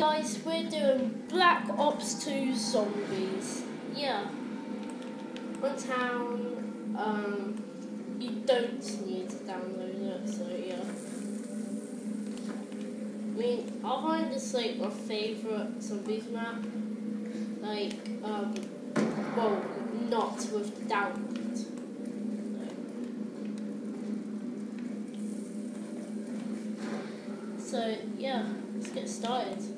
Guys, we're doing Black Ops 2 Zombies. Yeah. On town, um, you don't need to download it, so yeah. I mean, I find this like my favourite zombies map. Like, um, well, not with the download. So, yeah, let's get started.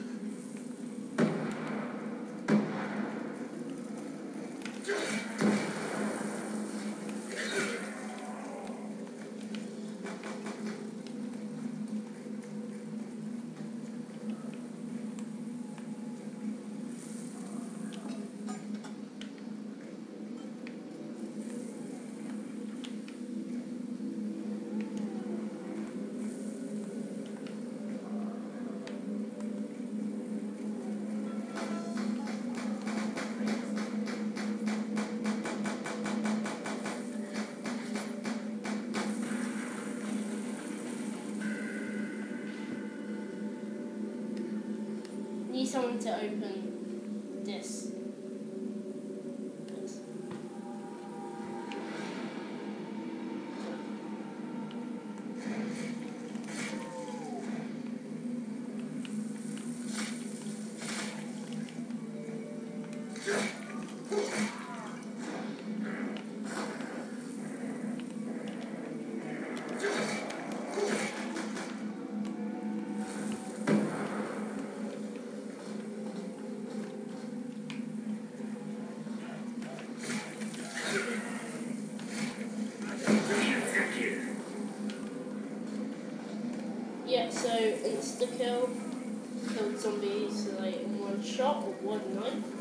Need someone to open this.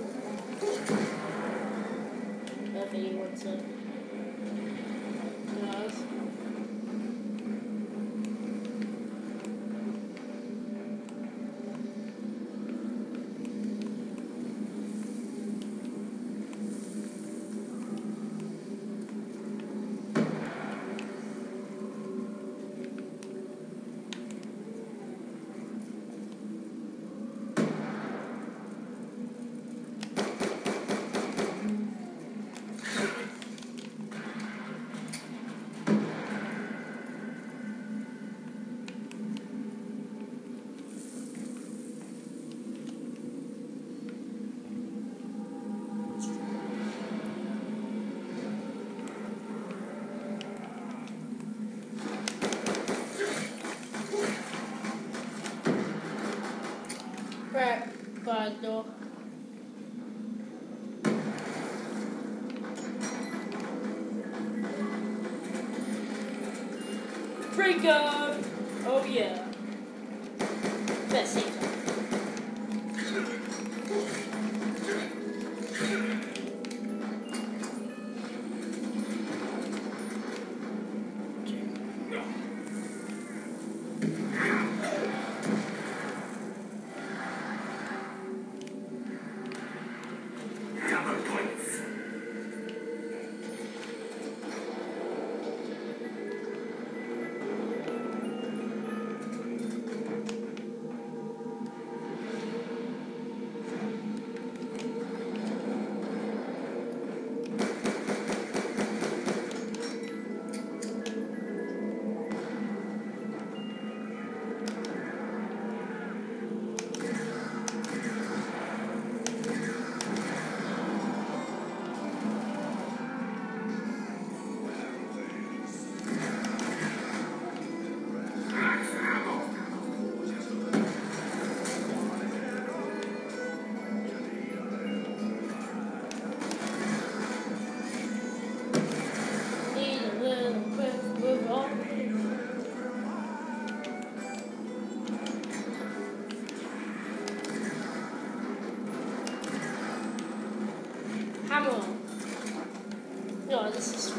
One knife. Whatever you want to. Guys. Right, door. Oh yeah. Let's see.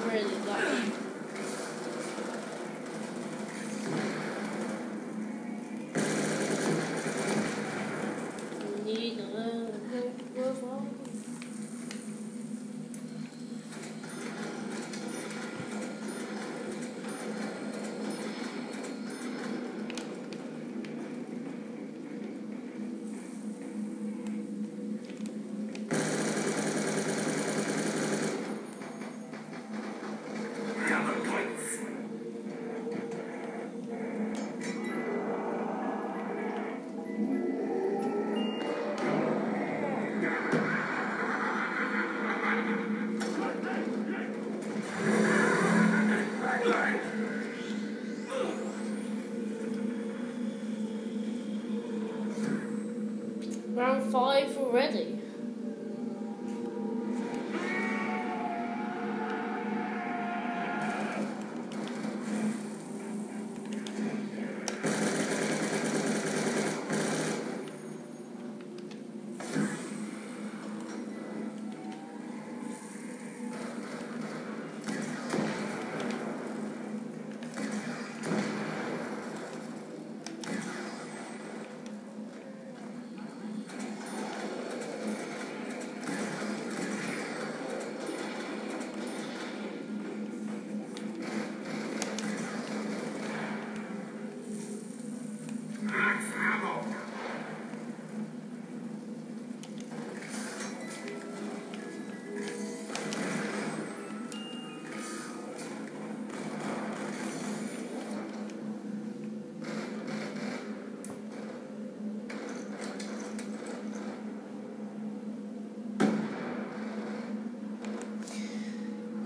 Really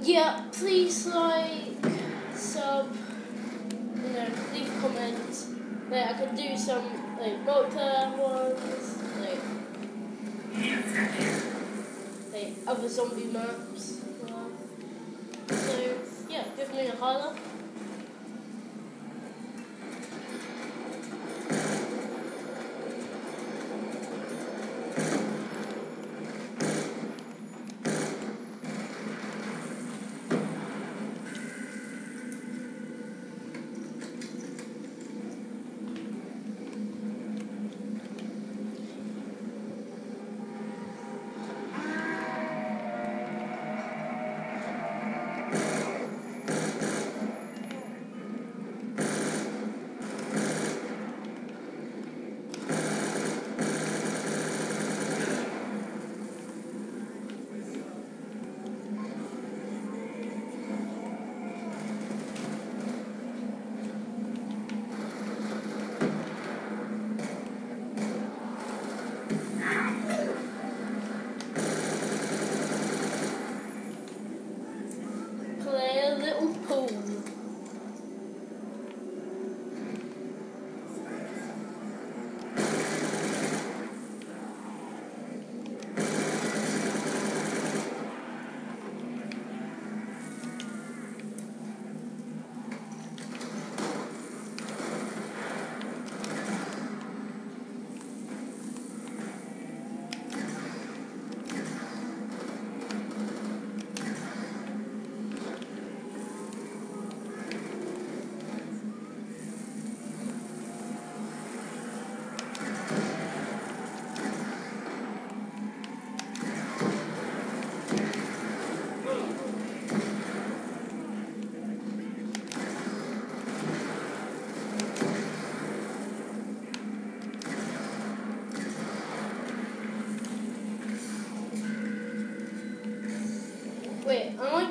Yeah, please like, sub, you know, leave comments. Like I could do some like multiplayer ones, like like other zombie maps. So yeah, give me a holler.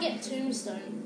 Get tombstone.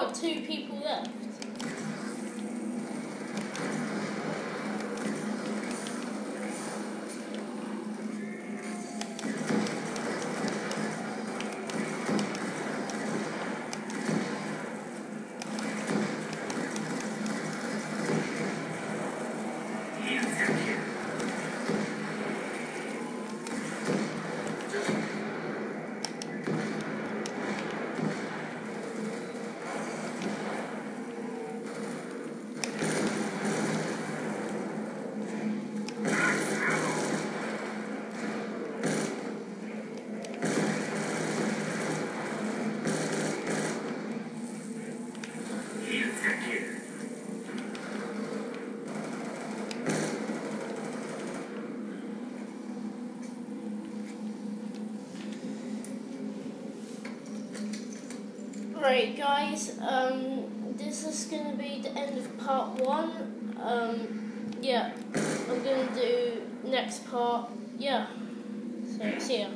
Got two people left. Right, guys. Um, this is gonna be the end of part one. Um, yeah, I'm gonna do next part. Yeah. So see ya.